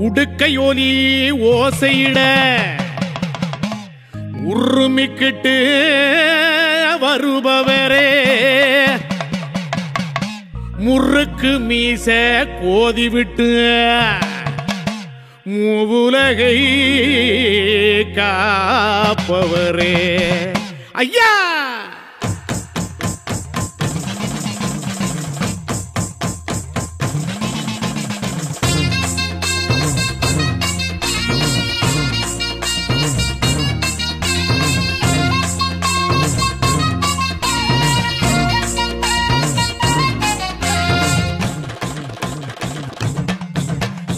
உடுக்கையோலி ஓசையிட உருமிக்கிட்டு வருபவரே. முறுக்கு மீச கோதிவிட்டு மூவுலகை காப்பவரே. ஐயா!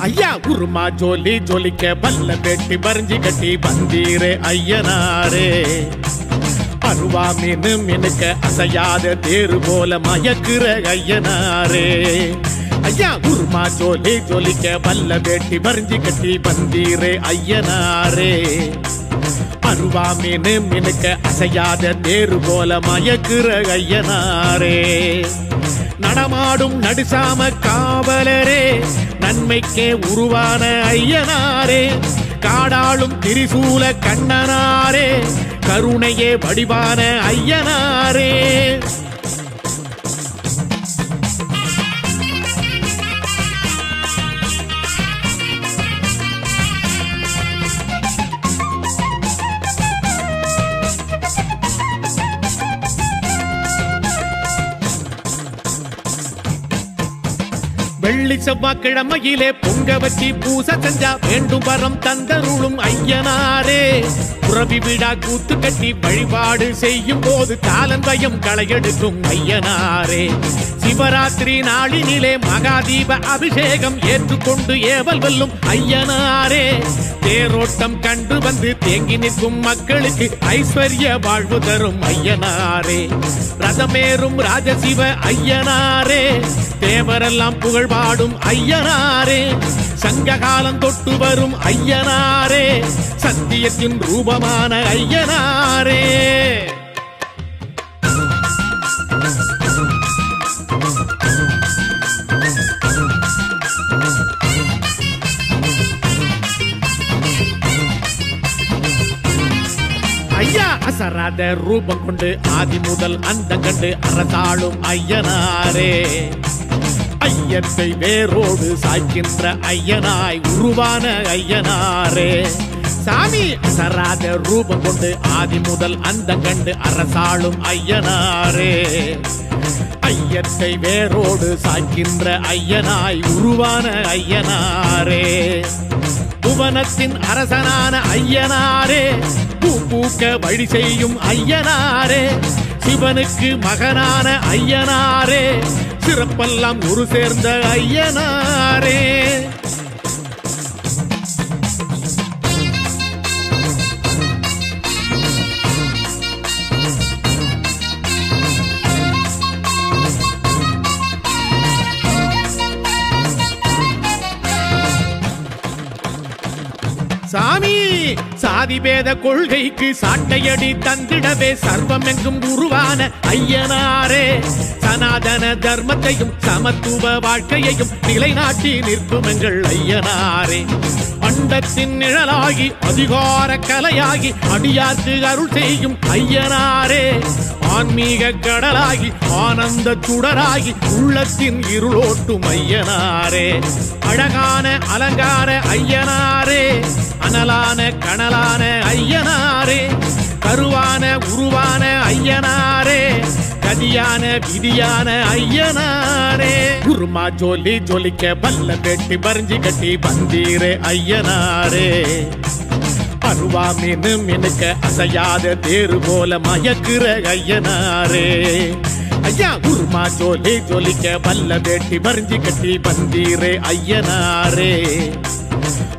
ஐயா உருமா ஜோலி ஜொலிக்க பல்ல பெட்டி பறிஞ்சு கட்டி வந்தீரே ஐயனாரே. அருவா மீனு மினுக்க அசையாத தேரு போல மயக்குற ஐயனாரே. ஐயா உருமா ஜோலி ஜொலிக்க பல்ல பெட்டி பறிஞ்சு கட்டி வந்தீரே ஐயனாரே. அருவா மீனு மினுக்க அசையாத தேரு போல மயக்குற ஐயனாரே. நடமாடும் நடுசாம காவலரே நன்மைக்கே உருவான ஐயனாரே. காடாளும் திரிசூல கண்ணனாரே கருணையே வடிவான ஐயனாரே. வெள்ளி செவ்வாய்க்கிழமையிலே பொங்க வச்சி பூச செஞ்சா வேண்டும் வரம் தந்தருளும் ஐயனாரே. துறவி விடா கூத்து கட்டி வழிபாடு செய்யும் போது காலந்தயம் களையெடுக்கும் ஐயனாரே. சிவராத்திரி நாளினிலே மகாதீப அபிஷேகம் ஏற்றுக்கொண்டு ஏவல் வெல்லும் ஐயனாரே. தேரோட்டம் கண்டு வந்து தேங்கி நிற்கும் மக்களுக்கு ஐஸ்வர்ய வாழ்வு தரும் ஐயனாரே. ரதமேறும் ராஜசிவ ஐயனாரே. தேவரெல்லாம் புகழ் பாடும் ஐயனாரே. சங்ககாலம் தொட்டு வரும் ஐயனாரே சத்தியத்தின் ரூபமான ஐயனாரே. ஐயா அசராத ரூபம் கொண்டு ஆதி முதல் அந்த கண்டு அரசாளும் ஐயனாரே. ஐயத்தை வேரோடு சாய்க்கின்ற ஐயனாய் உருவான ஐயனாரே. சாமி அசராத ரூபம் கொண்டு ஆதி முதல் அந்த கண்டு அரசாளும் ஐயனாரே. ஐயத்தை வேரோடு சாய்க்கின்ற ஐயனாய் உருவான ஐயனாரே. புவனத்தின் அரசனான ஐயனாரே. பூ பூக்க வழி செய்யும் ஐயனாரே. சிவனுக்கு மகனான ஐயனாரே. சிறப்பெல்லாம் ஒரு சேர்ந்த ஐயனாரே. சாமி. சாதி பேத கொள்கைக்கு சாட்டையடி தந்திடவே சர்வம் எங்கும் உருவான ஐயனாரே. சனாதன தர்மத்தையும் சமத்துவ வாழ்க்கையையும் நிலைநாட்டி நிற்கும் எங்கள் ஐயனாரே. பண்டத்தின் நிழலாகி அதிகார கலையாகி அடியார்க்கு அருள் செய்யும் ஐயனாரே. ஆன்மீக கடலாகி ஆனந்த சுடராகி உள்ளத்தின் இருளோட்டும் ஐயனாரே. அழகான அலங்கார ஐயனாரே. அனலான கனலான ஐயனாரே. கருவான உருவான ஐயனாரே. கதியான விதியான ஐயனாரே. குருமா ஜோலி ஜொலிக்க பல்ல பெட்டி பறிஞ்சு கட்டி வந்தீரே ஐயனாரே. அருவா மீனு மினுக்க அசையாத தேரு போல மயக்குற ஐயனாரே. ஐயா குருமா ஜோலி ஜொலிக்க பல்ல பெட்டி பறிஞ்சு கட்டி வந்தீரே ஐயனாரே.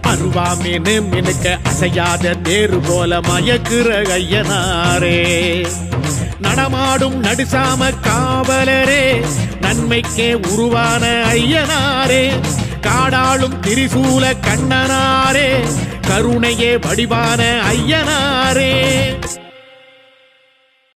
அருவா மீனு மினுக்க அசையாத தேரு போல மயக்குற ஐயனாரே. நடமாடும் நடுசாம காவலரே நன்மைக்கே உருவான ஐயனாரே. காடாளும் திரிசூல கண்ணனாரே கருணையே வடிவான ஐயனாரே.